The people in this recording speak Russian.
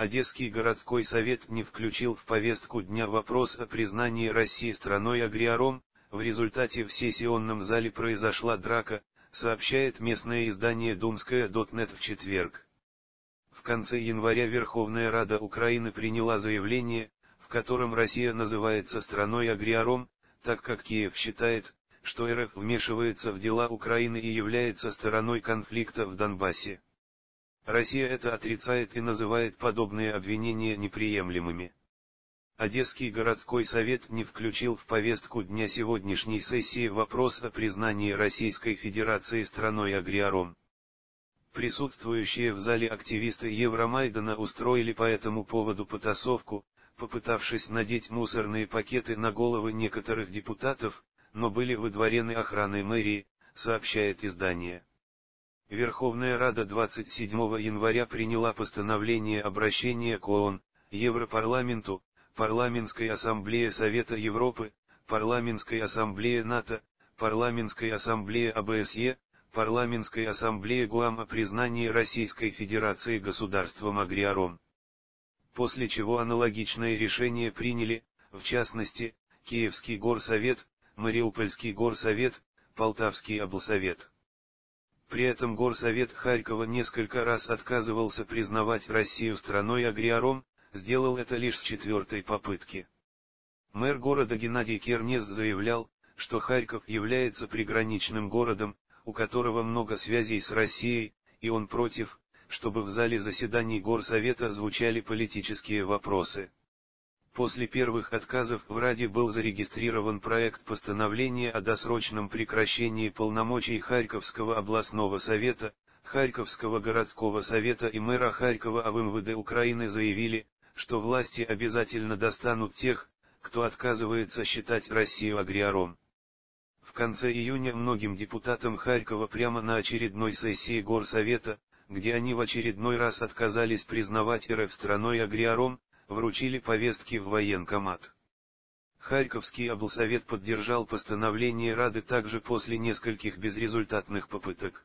Одесский городской совет не включил в повестку дня вопрос о признании России страной-агриаром, в результате в сессионном зале произошла драка, сообщает местное издание Думская.нет в четверг. В конце января Верховная Рада Украины приняла заявление, в котором Россия называется страной-агриаром, так как Киев считает, что РФ вмешивается в дела Украины и является стороной конфликта в Донбассе. Россия это отрицает и называет подобные обвинения неприемлемыми. Одесский городской совет не включил в повестку дня сегодняшней сессии вопрос о признании Российской Федерации страной-агриаром. Присутствующие в зале активисты Евромайдана устроили по этому поводу потасовку, попытавшись надеть мусорные пакеты на головы некоторых депутатов, но были выдворены охраной мэрии, сообщает издание. Верховная Рада 27 января приняла постановление обращения к ООН, Европарламенту, Парламентской ассамблее Совета Европы, Парламентской ассамблее НАТО, Парламентской ассамблее АБСЕ, Парламентской ассамблее ГУАМ о признании Российской Федерации государством-агриаром. После чего аналогичное решение приняли, в частности, Киевский горсовет, Мариупольский горсовет, Полтавский облсовет. При этом Горсовет Харькова несколько раз отказывался признавать Россию страной-агриаром, сделал это лишь с четвертой попытки. Мэр города Геннадий Кернес заявлял, что Харьков является приграничным городом, у которого много связей с Россией, и он против, чтобы в зале заседаний Горсовета звучали политические вопросы. После первых отказов в Раде был зарегистрирован проект постановления о досрочном прекращении полномочий Харьковского областного совета, Харьковского городского совета и мэра Харькова а в МВД Украины заявили, что власти обязательно достанут тех, кто отказывается считать Россию агриаром. В конце июня многим депутатам Харькова прямо на очередной сессии Горсовета, где они в очередной раз отказались признавать РФ страной агриаром, вручили повестки в военкомат. Харьковский облсовет поддержал постановление Рады также после нескольких безрезультатных попыток.